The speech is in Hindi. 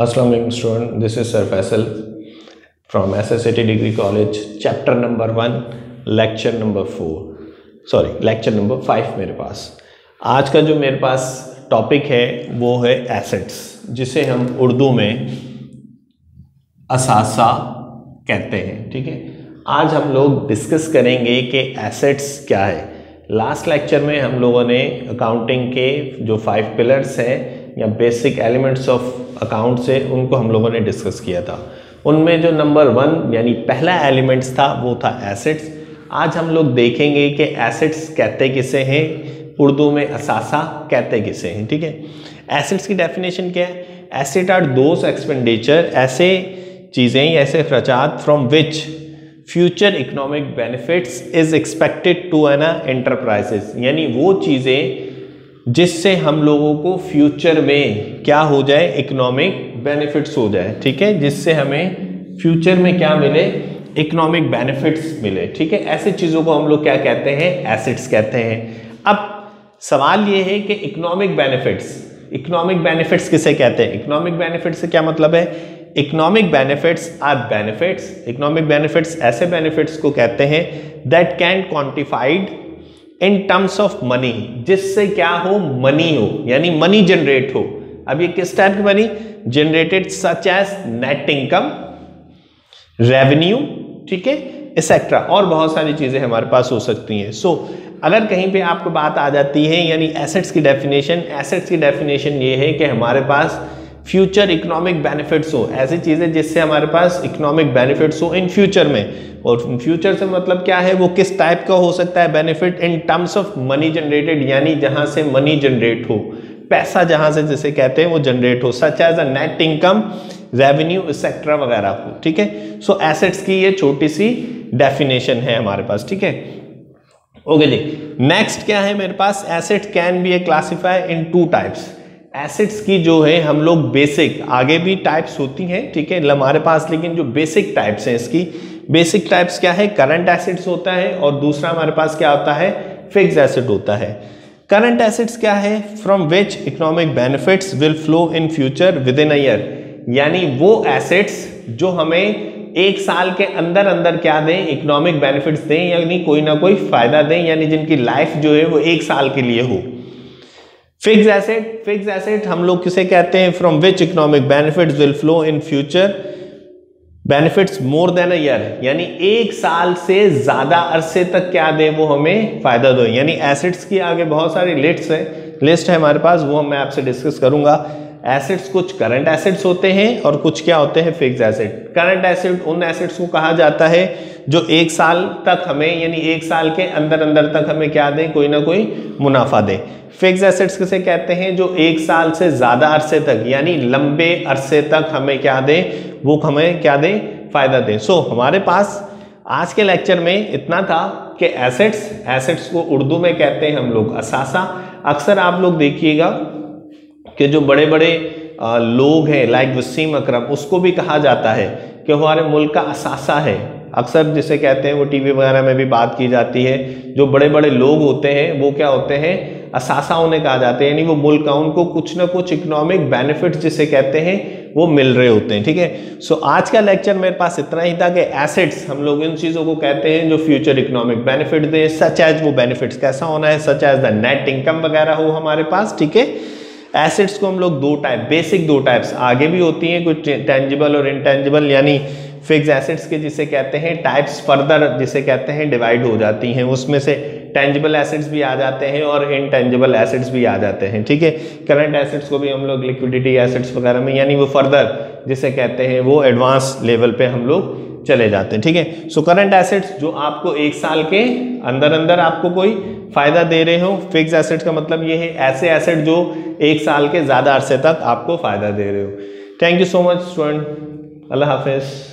Assalamualaikum student, this is Sir Faisal. From SSAT Degree College, chapter number one lecture number four sorry lecture number five मेरे पास। आज का जो मेरे पास टॉपिक है वो है एसेट्स जिसे हम उर्दू में असासा कहते हैं ठीक है? आज हम लोग डिस्कस करेंगे कि एसेट्स क्या है। लास्ट लेक्चर में हम लोगों ने अकाउंटिंग के जो फाइव पिलर्स हैं या बेसिक एलिमेंट्स ऑफ़ अकाउंट से उनको हम लोगों ने डिस्कस किया था। उनमें जो नंबर वन यानी पहला एलिमेंट्स था, वो था एसेट्स आज हम लोग देखेंगे कि एसेट्स कहते किसे हैं, उर्दू में असासा कहते किसे हैं, ठीक है? एसेट्स की डेफिनेशन क्या है? एसेट आर दोज एक्सपेंडिचर ऐसे चीज़ें, ऐसे खर्चात from which future economic benefits is expected to an enterprises यानी वो चीज़ें जिससे हम लोगों को फ्यूचर में क्या हो जाए इकोनॉमिक बेनिफिट्स हो जाए, ठीक है, जिससे हमें फ्यूचर में क्या मिले? इकोनॉमिक बेनिफिट्स मिले, ठीक है? ऐसे चीज़ों को हम लोग क्या कहते हैं? एसिड्स कहते हैं। अब सवाल ये है कि इकोनॉमिक बेनिफिट्स इकोनॉमिक बेनिफिट्स किसे कहते हैं? इकोनॉमिक बेनिफिट्स से क्या मतलब है? Economic benefits are benefits economic benefits ऐसे बेनिफिट्स को कहते हैं that can quantified in terms of money जिससे क्या हो? मनी हो, यानी मनी जनरेट हो। अब ये किस टाइप की बनी? Generated such as net income revenue ठीक है? एक्सेट्रा और बहुत सारी चीज़ें हमारे पास हो सकती हैं। सो so, अगर कहीं पे आपको बात आ जाती है यानी एसेट्स की डेफिनेशन एसेट्स की डेफिनेशन ये है कि हमारे पास फ्यूचर इकोनॉमिक बेनिफिट्स हो। ऐसी चीज़ें जिससे हमारे पास इकोनॉमिक बेनिफिट्स हो इन फ्यूचर में। और फ्यूचर से मतलब क्या है? वो किस टाइप का हो सकता है? Benefit in terms of money generated यानी जहाँ से मनी जनरेट हो। पैसा जहाँ से जिसे कहते हैं, वो जनरेट हो such as a net income revenue etcetera वगैरह हो, ठीक है? सो एसेट्स की ये छोटी सी डेफिनेशन है हमारे पास, ठीक है? ओके जी नेक्स्ट क्या है मेरे पास? Asset can be a classify in two types assets की जो है, हम लोग बेसिक आगे भी टाइप्स होती हैं, ठीक है? हमारे पास, लेकिन जो बेसिक टाइप्स हैं इसकी बेसिक टाइप्स क्या है? करंट एसिड्स होता है, और दूसरा हमारे पास क्या होता है? फिक्स एसिड होता है। करंट एसेट्स क्या है? From which economic benefits will flow in future within a year यानी वो एसेट्स जो हमें एक साल के अंदर अंदर क्या दें? इकोनॉमिक बेनिफिट्स दें, यानी कोई ना कोई फ़ायदा दें, यानी जिनकी लाइफ जो है वो एक साल के लिए हो। फिक्स एसेट फिक्स एसेट हम लोग किसे कहते हैं? From which economic benefits will flow in future benefits more than a year यानी एक साल से ज़्यादा अरसे तक क्या दे वो हमें फ़ायदा दो। यानी एसेट्स की आगे बहुत सारी लिस्ट है। लिस्ट है हमारे पास, वो मैं आपसे डिस्कस करूँगा। एसेट्स कुछ करंट एसेट्स होते हैं और कुछ क्या होते हैं फिक्स एसेट करंट एसेट उन एसेट्स को कहा जाता है जो एक साल तक हमें यानी एक साल के अंदर अंदर तक हमें क्या दें? कोई ना कोई मुनाफा दें। फिक्स एसेट्स किसे कहते हैं? जो एक साल से ज़्यादा अरसे तक यानी लंबे अरसे तक हमें क्या दें? वो हमें क्या दें? फ़ायदा दें। सो so, हमारे पास आज के लेक्चर में इतना था कि एसेट्स एसेट्स को उर्दू में कहते हैं हम लोग असासा। अक्सर आप लोग देखिएगा कि जो बड़े बड़े लोग हैं लाइक वसीम अकरम उसको भी कहा जाता है कि हमारे मुल्क का असासा है। अक्सर जिसे कहते हैं वो टीवी वगैरह में भी बात की जाती है। जो बड़े बड़े लोग होते हैं, वो क्या होते हैं? असासा उन्हें कहा जाता है, यानी वो मुल्क का, उनको कुछ ना कुछ इकोनॉमिक बेनिफिट जिसे कहते हैं, वो मिल रहे होते हैं, ठीक है? सो आज का लेक्चर मेरे पास इतना ही था कि एसेट्स हम लोग इन चीज़ों को कहते हैं जो फ्यूचर इकोनॉमिक बेनिफिट दे सच एज वो बेनिफिट्स कैसा होना है such as the net income वगैरह हो हमारे पास, ठीक है? एसेट्स को हम लोग दो टाइप बेसिक दो टाइप्स आगे भी होती हैं, कुछ टेंजिबल और इनटेंजिबल यानी फिक्स एसेट्स के जिसे कहते हैं टाइप्स फर्दर जिसे कहते हैं डिवाइड हो जाती हैं। उसमें से टेंजिबल एसेट्स भी आ जाते हैं और इनटेंजिबल एसेट्स भी आ जाते हैं, ठीक है? करंट एसेट्स को भी हम लोग लिक्विडिटी एसेट्स वगैरह में, यानी वो फर्दर जिसे कहते हैं, वो एडवांस लेवल पे हम लोग चले जाते हैं, ठीक है? सो करंट एसेट्स जो आपको एक साल के अंदर अंदर आपको कोई फ़ायदा दे रहे हो फिक्स एसेट्स का मतलब ये है, ऐसे एसेट जो एक साल के ज़्यादा अरसे तक आपको फ़ायदा दे रहे हो। Thank you so much student अल्लाह हाफिज़।